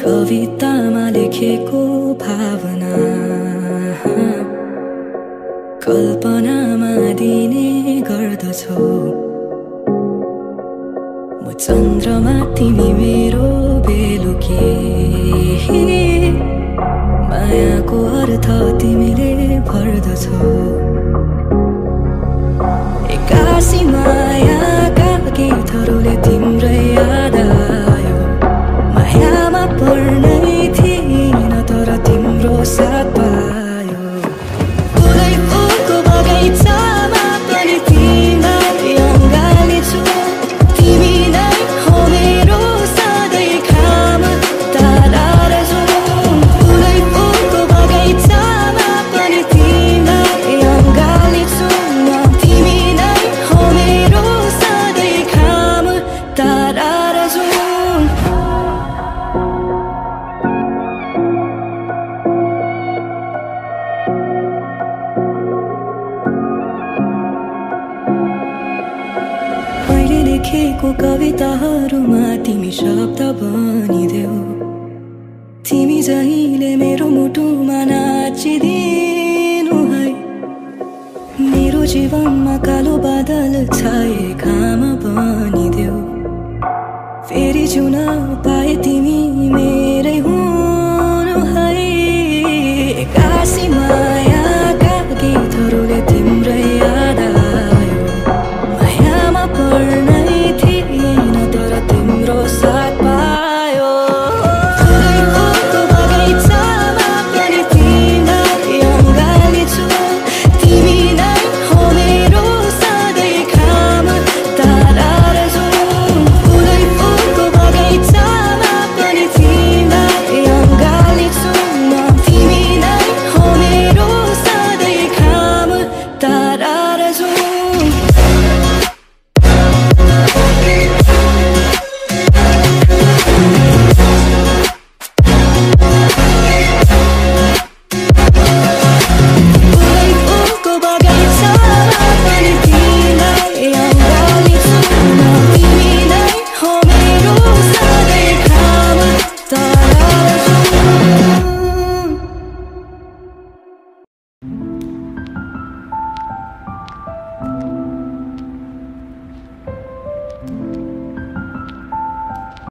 कवितामा लेखेको भावना। कल्पनामा दिने गर्दछौ। म चन्द्रमा तिमी मेरो बेलुकी। मायाको अर्थ तिमीले भर्दछौ। एक्कासी मायाका गीतहरूले लेखेको कविताहरूमा तिमी शब्द बनिदेऊ। तिमी जहिले मेरो मुटुमा नाचिदिनु है मेरो जीवनमा कालो बादल छाए घाम बनिदेऊ। फेरि जिउन पाए तिमी मेरै हुनु है माया